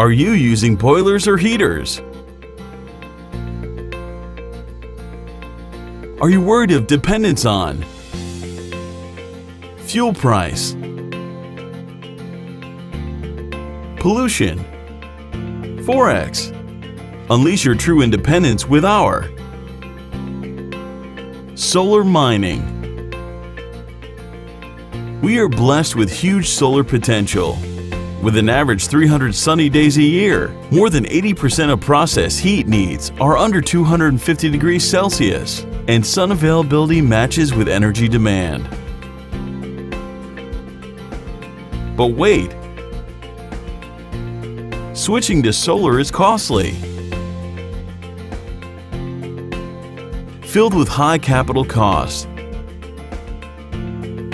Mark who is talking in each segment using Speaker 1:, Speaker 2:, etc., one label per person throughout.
Speaker 1: Are you using boilers or heaters? Are you worried of dependence on fuel price, pollution, forex? Unleash your true independence with our solar mining. We are blessed with huge solar potential. With an average 300 sunny days a year, more than 80% of process heat needs are under 250 degrees Celsius, and sun availability matches with energy demand. But wait! Switching to solar is costly. Filled with high capital costs,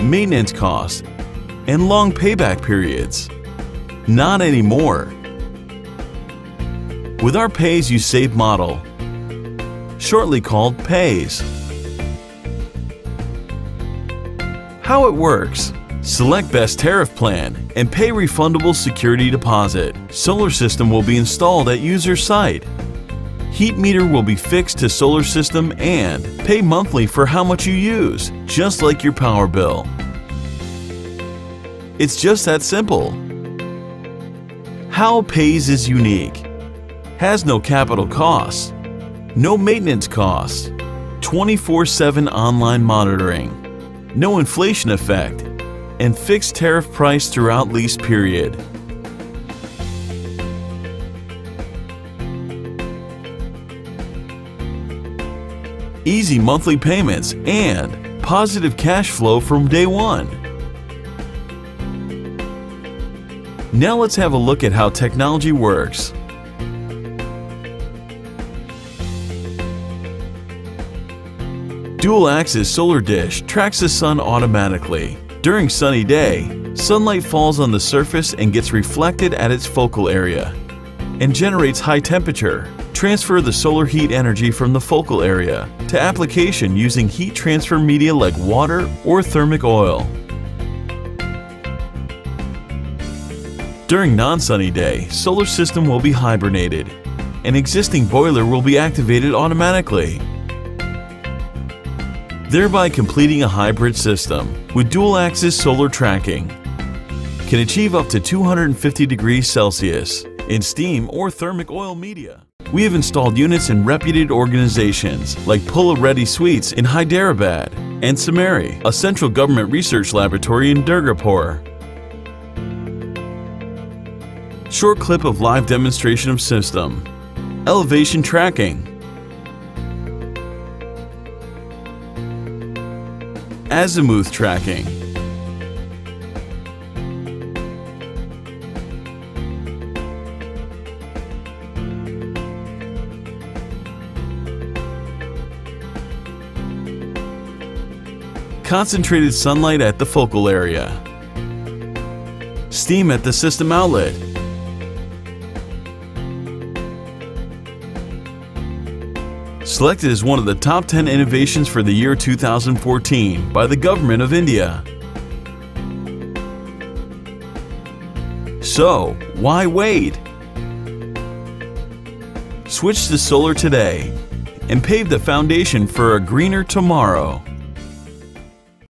Speaker 1: maintenance costs, and long payback periods. Not anymore. With our Pay As You Save model, shortly called PAYS. How it works. Select Best Tariff Plan and pay refundable security deposit. Solar system will be installed at user site. Heat meter will be fixed to solar system and pay monthly for how much you use, just like your power bill. It's just that simple. How Pays is unique. Has no capital costs, no maintenance costs, 24-7 online monitoring, no inflation effect, and fixed tariff price throughout lease period. Easy monthly payments and positive cash flow from day one. Now let's have a look at how technology works. Dual axis solar dish tracks the sun automatically. During sunny day, sunlight falls on the surface and gets reflected at its focal area and generates high temperature. Transfer the solar heat energy from the focal area to application using heat transfer media like water or thermic oil. During non-sunny day, solar system will be hibernated. An existing boiler will be activated automatically, thereby completing a hybrid system with dual-axis solar tracking. Can achieve up to 250 degrees Celsius in steam or thermic oil media. We have installed units in reputed organizations like Pulla Reddy Sweets in Hyderabad and CMERI, a central government research laboratory in Durgapur. Short clip of live demonstration of system. Elevation tracking. Azimuth tracking. Concentrated sunlight at the focal area. Steam at the system outlet. Selected as one of the top 10 innovations for the year 2014 by the Government of India. So, why wait? Switch to solar today and pave the foundation for a greener tomorrow.